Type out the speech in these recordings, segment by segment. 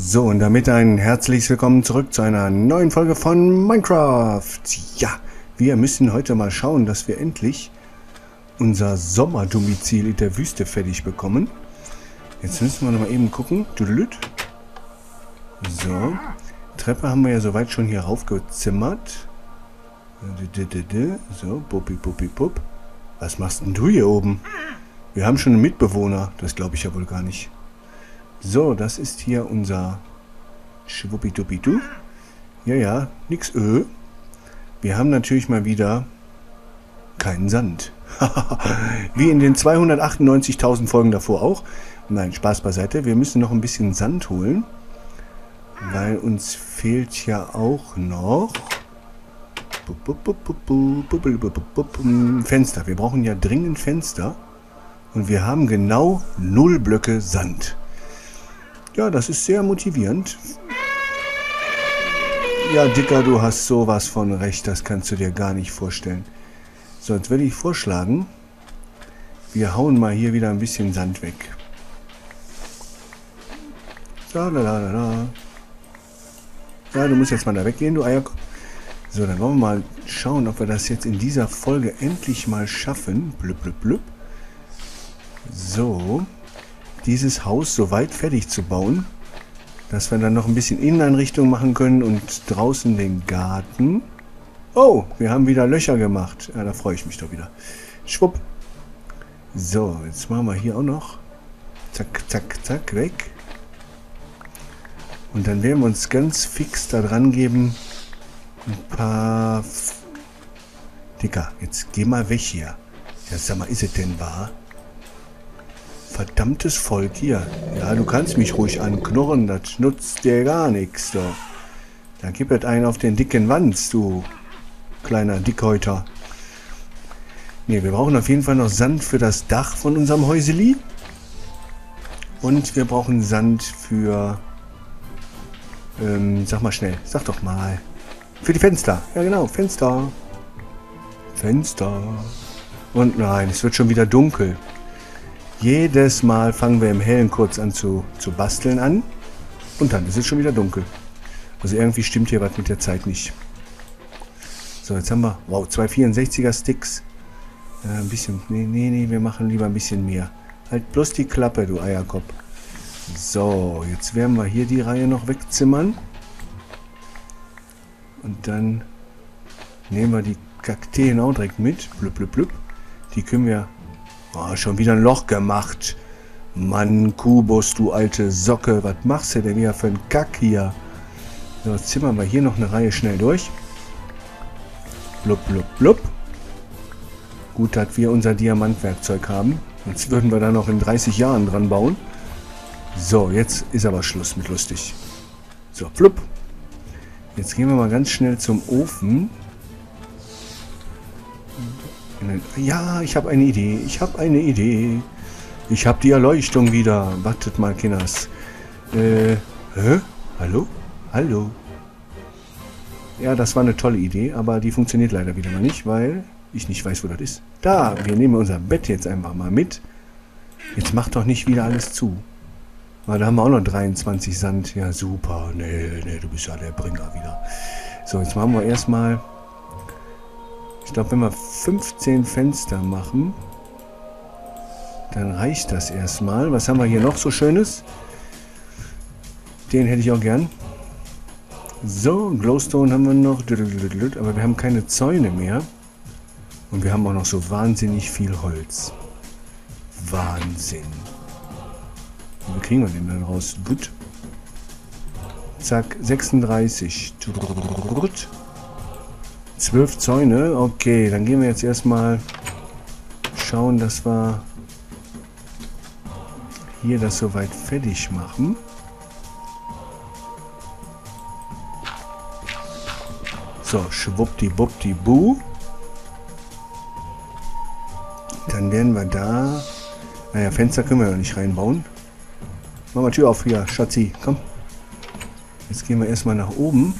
So, und damit ein herzliches Willkommen zurück zu einer neuen Folge von Minecraft. Ja, wir müssen heute mal schauen, dass wir endlich unser Sommerdomizil in der Wüste fertig bekommen. Jetzt müssen wir noch mal eben gucken. So, Treppe haben wir ja soweit schon hier raufgezimmert. So, puppi, puppi, pupp. Was machst denn du hier oben? Wir haben schon einen Mitbewohner. Das glaube ich ja wohl gar nicht. So, das ist hier unser Schwuppidupidu. Ja, ja, nix Ö. Wir haben natürlich mal wieder keinen Sand. Wie in den 298.000 Folgen davor auch. Nein, Spaß beiseite. Wir müssen noch ein bisschen Sand holen. Weil uns fehlt ja auch noch... Fenster. Wir brauchen ja dringend Fenster. Und wir haben genau null Blöcke Sand. Ja, das ist sehr motivierend. Ja, Dicker, du hast sowas von recht. Das kannst du dir gar nicht vorstellen. So, jetzt würde ich vorschlagen, wir hauen mal hier wieder ein bisschen Sand weg. La. Ja, du musst jetzt mal da weggehen, du Eierkopf. So, dann wollen wir mal schauen, ob wir das jetzt in dieser Folge endlich mal schaffen. Blüpp, blüpp, blüpp. So dieses Haus so weit fertig zu bauen, dass wir dann noch ein bisschen Inneneinrichtung machen können und draußen den Garten. Oh, wir haben wieder Löcher gemacht. Ja, da freue ich mich doch wieder. Schwupp. So, jetzt machen wir hier auch noch. Zack, zack, zack, weg. Und dann werden wir uns ganz fix da dran geben. Ein paar... Dicker, jetzt geh mal weg hier. Ja, sag mal, ist es denn wahr? Verdammtes Volk hier. Ja, du kannst mich ruhig anknurren, das nutzt dir gar nichts, doch. Dann gib es einen auf den dicken Wanz, du kleiner Dickhäuter. Ne, wir brauchen auf jeden Fall noch Sand für das Dach von unserem Häuseli. Und wir brauchen Sand für... Ähm, sag mal schnell, sag doch mal. Für die Fenster. Ja genau, Fenster. Fenster. Und nein, es wird schon wieder dunkel. Jedes Mal fangen wir im Hellen kurz an zu, zu basteln an. Und dann ist es schon wieder dunkel. Also irgendwie stimmt hier was mit der Zeit nicht. So, jetzt haben wir, wow, zwei 64er Sticks. Äh, ein bisschen, nee, nee, nee, wir machen lieber ein bisschen mehr. Halt bloß die Klappe, du Eierkopf. So, jetzt werden wir hier die Reihe noch wegzimmern. Und dann nehmen wir die Kakteen auch direkt mit. Blub, blub, blub. Die können wir Oh, schon wieder ein Loch gemacht. Mann, Kubus, du alte Socke. Was machst du denn hier für einen Kack hier? So, jetzt zimmern wir hier noch eine Reihe schnell durch. Blub, blub, blub. Gut, dass wir unser Diamantwerkzeug haben. Sonst würden wir da noch in 30 Jahren dran bauen. So, jetzt ist aber Schluss mit lustig. So, flupp. Jetzt gehen wir mal ganz schnell zum Ofen. Ja, ich habe eine Idee. Ich habe eine Idee. Ich habe die Erleuchtung wieder. Wartet mal, Kinders. Äh, hä? Hallo? Hallo? Ja, das war eine tolle Idee, aber die funktioniert leider wieder mal nicht, weil ich nicht weiß, wo das ist. Da, wir nehmen unser Bett jetzt einfach mal mit. Jetzt macht doch nicht wieder alles zu. Weil da haben wir auch noch 23 Sand. Ja, super. Nee, nee, du bist ja der Bringer wieder. So, jetzt machen wir erstmal ich glaube, wenn wir 15 Fenster machen, dann reicht das erstmal. Was haben wir hier noch so Schönes? Den hätte ich auch gern. So, Glowstone haben wir noch. Aber wir haben keine Zäune mehr. Und wir haben auch noch so wahnsinnig viel Holz. Wahnsinn. Wie kriegen wir den dann raus? Gut. Zack, 36. 12 Zäune. Okay, dann gehen wir jetzt erstmal schauen, dass wir hier das soweit fertig machen. So, schwuppdiwuppdibu. Dann werden wir da... Naja, Fenster können wir ja nicht reinbauen. Mach mal Tür auf hier, Schatzi, komm. Jetzt gehen wir erstmal nach oben.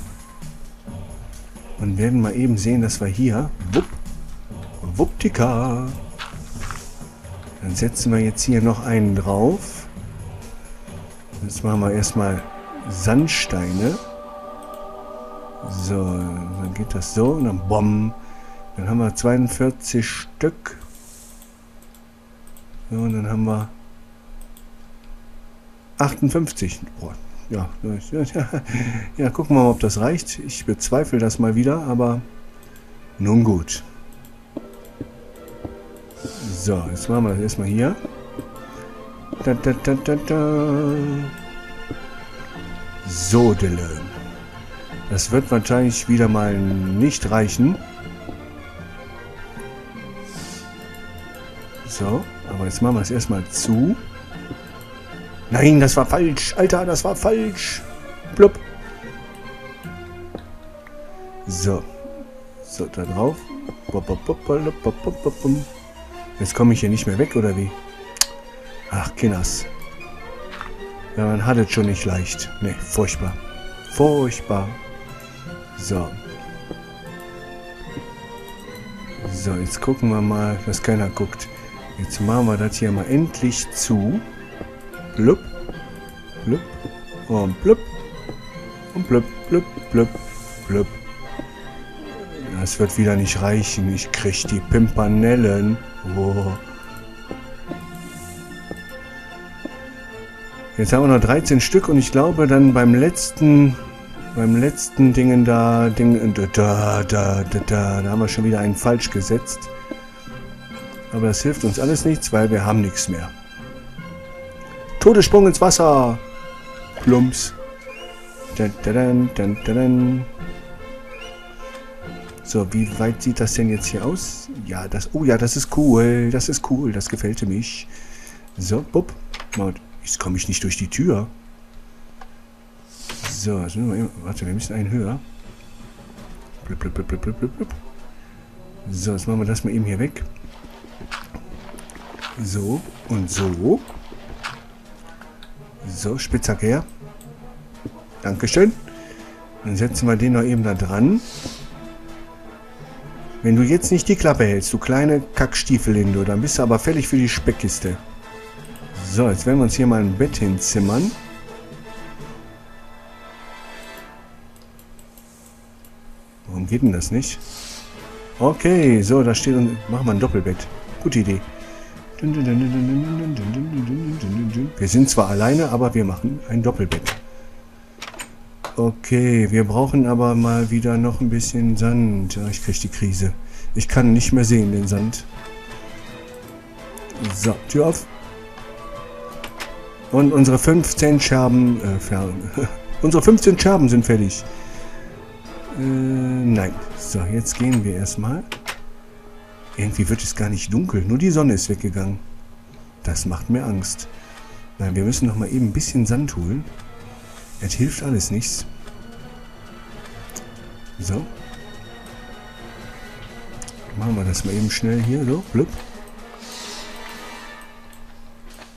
Und werden mal eben sehen, dass wir hier... Wupp, Wupptika. Dann setzen wir jetzt hier noch einen drauf. Jetzt machen wir erstmal Sandsteine. So, dann geht das so und dann BOM. Dann haben wir 42 Stück. So, und dann haben wir 58. Boah, ja, ja, ja, gucken wir mal, ob das reicht. Ich bezweifle das mal wieder, aber nun gut. So, jetzt machen wir das erstmal hier. Da, da, da, da, da. So, Dylan. Das wird wahrscheinlich wieder mal nicht reichen. So, aber jetzt machen wir es erstmal zu. Nein, das war falsch. Alter, das war falsch. Blub. So. So, da drauf. Jetzt komme ich hier nicht mehr weg, oder wie? Ach, Kinders. Ja, man hat es schon nicht leicht. Ne, furchtbar. Furchtbar. So. So, jetzt gucken wir mal, dass keiner guckt. Jetzt machen wir das hier mal endlich zu. Blub. Blub. Und blub. Und blub, blub, blub, blub. Das wird wieder nicht reichen. Ich krieg die Pimpanellen. Oh. Jetzt haben wir noch 13 Stück und ich glaube dann beim letzten beim letzten Dingen da Ding da da da da da haben wir schon wieder einen falsch gesetzt. Aber das hilft uns alles nichts, weil wir haben nichts mehr. Todessprung ins Wasser. Plumps. So, wie weit sieht das denn jetzt hier aus? Ja, das. Oh ja, das ist cool. Das ist cool. Das gefällt mich. So, bupp. Jetzt komme ich nicht durch die Tür. So, also warte, wir müssen einen höher. Blub, blub, blub, blub, blub, blub. So, jetzt machen wir das mal eben hier weg. So und so. So, Spitzhack her. Dankeschön. Dann setzen wir den noch eben da dran. Wenn du jetzt nicht die Klappe hältst, du kleine Kackstiefel, du, dann bist du aber fällig für die Speckkiste. So, jetzt werden wir uns hier mal ein Bett hinzimmern. Warum geht denn das nicht? Okay, so, da steht und machen wir ein Doppelbett. Gute Idee. Wir sind zwar alleine, aber wir machen ein Doppelbett. Okay, wir brauchen aber mal wieder noch ein bisschen Sand. Ja, ich kriege die Krise. Ich kann nicht mehr sehen, den Sand. So, Tür auf. Und unsere 15 Scherben, äh, unsere 15 Scherben sind fertig. Äh, nein. So, jetzt gehen wir erstmal. Irgendwie wird es gar nicht dunkel. Nur die Sonne ist weggegangen. Das macht mir Angst. Nein, wir müssen noch mal eben ein bisschen Sand holen. Es hilft alles nichts. So. Machen wir das mal eben schnell hier. So, blub.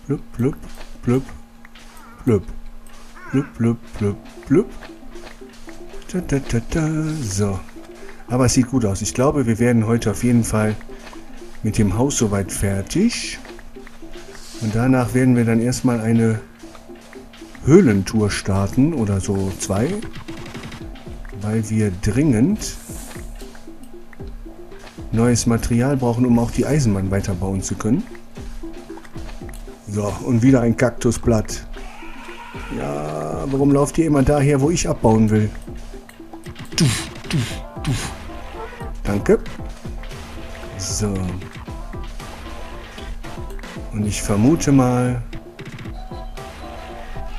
Blub, blub blub, blub, blub, blub, blub, blub. Da, da, da, da. So. Aber es sieht gut aus. Ich glaube, wir werden heute auf jeden Fall mit dem Haus soweit fertig. Und danach werden wir dann erstmal eine Höhlentour starten oder so zwei. Weil wir dringend neues Material brauchen, um auch die Eisenbahn weiterbauen zu können. So, und wieder ein Kaktusblatt. Ja, warum lauft ihr immer daher, wo ich abbauen will? Duf, duf, duf. Danke. So. Und ich vermute mal...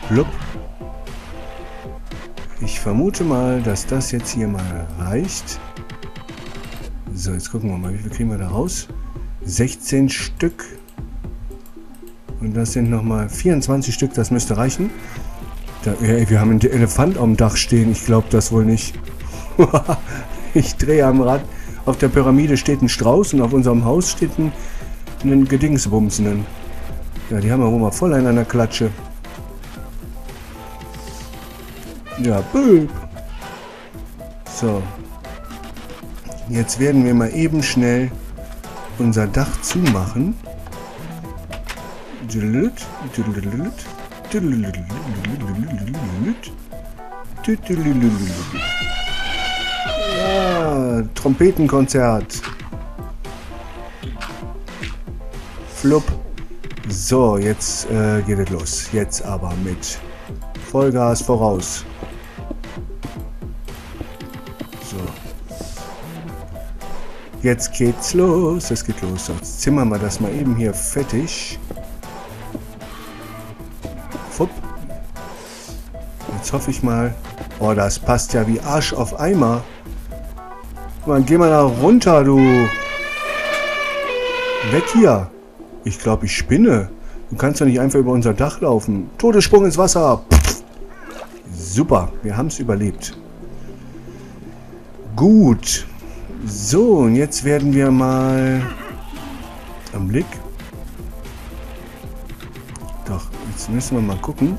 Blub. Ich vermute mal, dass das jetzt hier mal reicht. So, jetzt gucken wir mal, wie viel kriegen wir da raus? 16 Stück. Und das sind nochmal 24 Stück, das müsste reichen. Da, ey, wir haben einen Elefant am Dach stehen. Ich glaube das wohl nicht. ich drehe am Rad. Auf der Pyramide steht ein Strauß und auf unserem Haus steht ein, ein Gedingsbumsenen. Ja, die haben wir wohl mal voll in einer Klatsche. Ja, böp. So. Jetzt werden wir mal eben schnell unser Dach zumachen. Ja, Trompetenkonzert. Flupp. So, jetzt äh, geht es los. Jetzt aber mit Vollgas voraus. So. Jetzt geht's los. Es geht los. Jetzt zimmern wir das mal eben hier fertig. Fupp. Jetzt hoffe ich mal. Oh, das passt ja wie Arsch auf Eimer. Mann, geh mal da runter, du. Weg hier. Ich glaube, ich spinne. Du kannst doch nicht einfach über unser Dach laufen. Todessprung ins Wasser. Pff. Super, wir haben es überlebt. Gut. So, und jetzt werden wir mal... Am Blick. Doch, jetzt müssen wir mal gucken.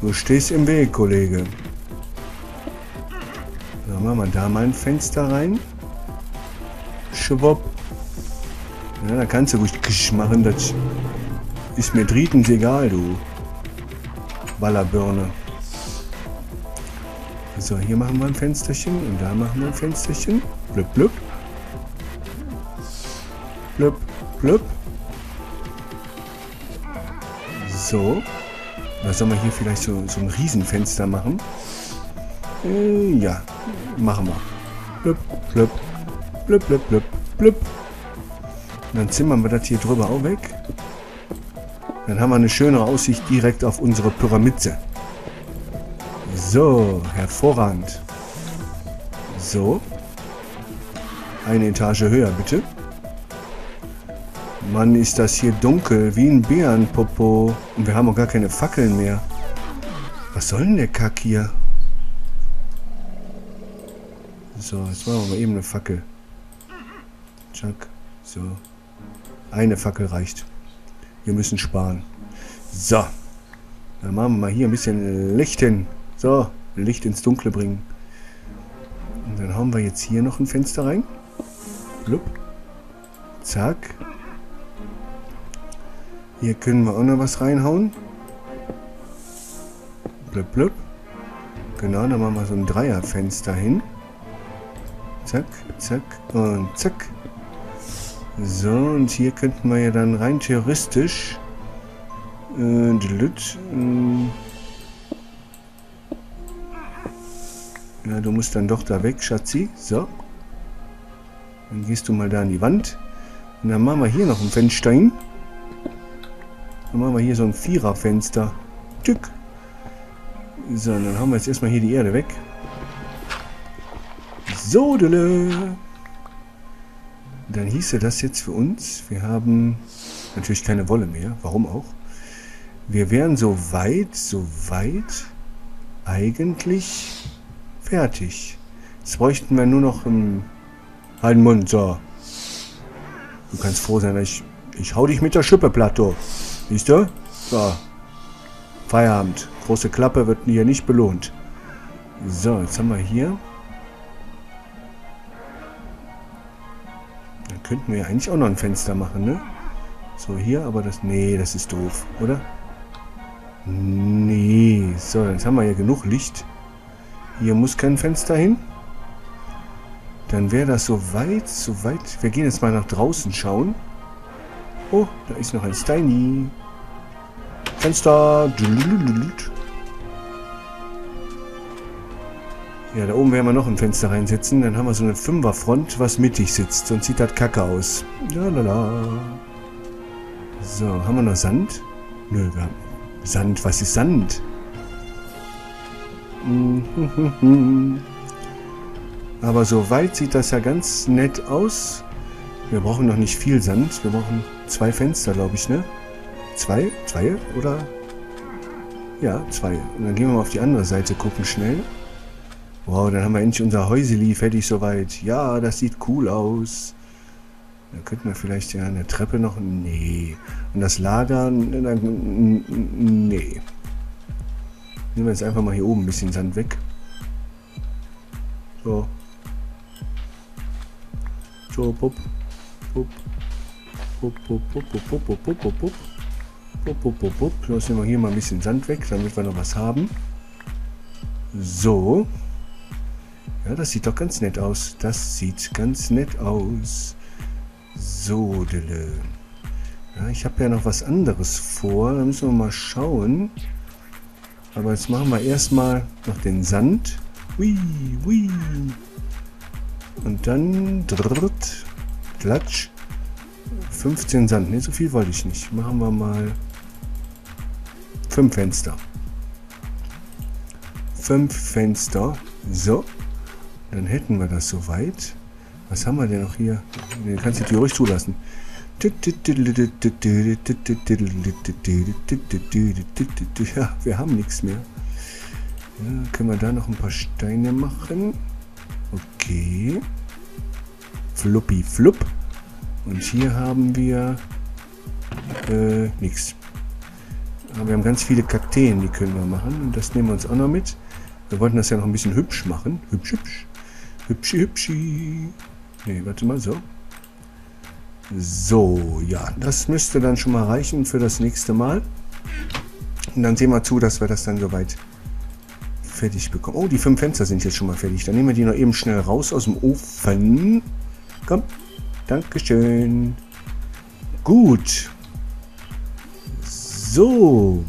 Du stehst im Weg, Kollege. So, machen wir da mal ein Fenster rein. Schwupp. Ja, da kannst du ruhig Kisch machen, das ist mir drittens egal, du. Ballerbirne. So, hier machen wir ein Fensterchen und da machen wir ein Fensterchen. Blüpp, blüpp. Blüpp, blüpp. So. Was soll man hier vielleicht so, so ein Riesenfenster machen? Äh, ja, machen wir. Blüpp, blüpp. Blüpp, blüpp, blüpp, blüpp. Und dann zimmern wir das hier drüber auch weg. Dann haben wir eine schönere Aussicht direkt auf unsere Pyramide. So, hervorragend. So. Eine Etage höher, bitte. Mann, ist das hier dunkel, wie ein Bärenpopo. Und wir haben auch gar keine Fackeln mehr. Was soll denn der Kack hier? So, jetzt machen wir eben eine Fackel. Chuck. So. Eine Fackel reicht. Wir müssen sparen. So. Dann machen wir mal hier ein bisschen Licht hin. So, Licht ins Dunkle bringen. Und dann hauen wir jetzt hier noch ein Fenster rein. Blub. Zack. Hier können wir auch noch was reinhauen. Blub, blub. Genau, dann machen wir so ein Dreierfenster hin. Zack, zack und zack. So, und hier könnten wir ja dann rein theoretisch äh, Delut, äh, ja, du musst dann doch da weg, Schatzi. So. Dann gehst du mal da an die Wand. Und dann machen wir hier noch ein Fenster hin. Dann machen wir hier so ein Viererfenster. Tück. So, dann haben wir jetzt erstmal hier die Erde weg. So, Dille. Dann hieße das jetzt für uns, wir haben natürlich keine Wolle mehr, warum auch. Wir wären so weit, so weit eigentlich fertig. Jetzt bräuchten wir nur noch einen, einen Mund, so. Du kannst froh sein, ich, ich hau dich mit der Schippe platt, du. Siehst du? So. Feierabend. Große Klappe wird hier nicht belohnt. So, jetzt haben wir hier könnten wir ja eigentlich auch noch ein Fenster machen, ne? So, hier, aber das... Nee, das ist doof, oder? Nee. So, jetzt haben wir ja genug Licht. Hier muss kein Fenster hin. Dann wäre das so weit, so weit... Wir gehen jetzt mal nach draußen schauen. Oh, da ist noch ein Steiny. Fenster. Ja, da oben werden wir noch ein Fenster reinsetzen. Dann haben wir so eine Fünferfront, was mittig sitzt. Sonst sieht das kacke aus. Lalala. So, haben wir noch Sand? Nö, wir haben... Sand, was ist Sand? Aber soweit sieht das ja ganz nett aus. Wir brauchen noch nicht viel Sand. Wir brauchen zwei Fenster, glaube ich, ne? Zwei? Zwei? Oder? Ja, zwei. Und dann gehen wir mal auf die andere Seite gucken schnell. Wow, dann haben wir endlich unser Häuseli fertig soweit. Ja, das sieht cool aus. Da könnten wir vielleicht ja eine Treppe noch... Nee. Und das Lager... Nee. Nehmen wir jetzt einfach mal hier oben ein bisschen Sand weg. So. So, pup. Pup. Pup, pup, pup, pup, pup, pup, pup, pup. Pup, pup, pup, pup. Jetzt nehmen wir hier mal ein bisschen Sand weg, damit wir noch was haben. So. Ja, das sieht doch ganz nett aus. Das sieht ganz nett aus. So, Dille. Ja, ich habe ja noch was anderes vor. Da müssen wir mal schauen. Aber jetzt machen wir erstmal noch den Sand. Hui, hui. Und dann dritt, klatsch. 15 Sand. Ne, so viel wollte ich nicht. Machen wir mal 5 Fenster. 5 Fenster. So. Dann hätten wir das soweit. Was haben wir denn noch hier? Den kannst du die ruhig zulassen. Ja, wir haben nichts mehr. Ja, können wir da noch ein paar Steine machen? Okay. Fluppi flupp. Und hier haben wir äh, nichts. Aber wir haben ganz viele Kakteen, die können wir machen. Und das nehmen wir uns auch noch mit. Wir wollten das ja noch ein bisschen hübsch machen. Hübsch, hübsch. Hübschi, hübschi. Ne, warte mal, so. So, ja, das müsste dann schon mal reichen für das nächste Mal. Und dann sehen wir zu, dass wir das dann soweit fertig bekommen. Oh, die fünf Fenster sind jetzt schon mal fertig. Dann nehmen wir die noch eben schnell raus aus dem Ofen. Komm, Dankeschön. Gut. So.